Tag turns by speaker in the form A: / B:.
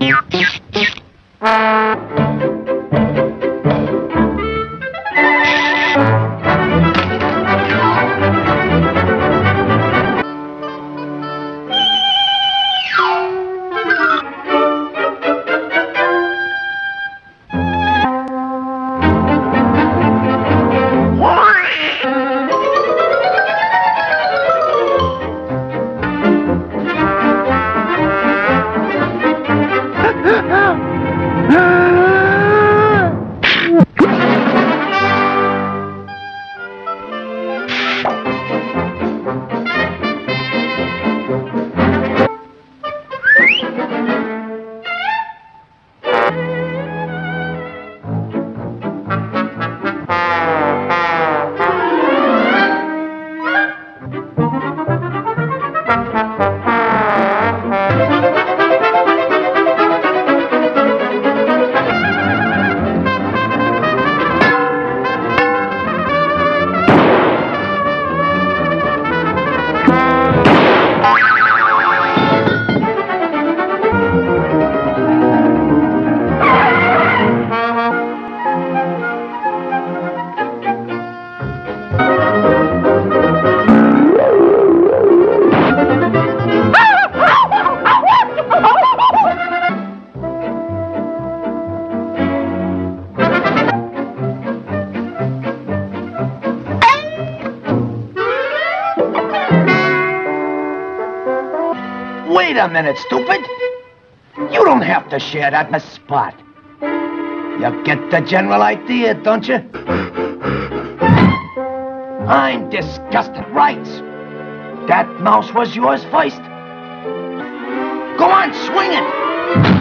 A: Yeah. Wait a minute, stupid. You don't have to share that Miss spot. You get the general idea, don't you? I'm disgusted right. That mouse was yours first. Go on, swing it.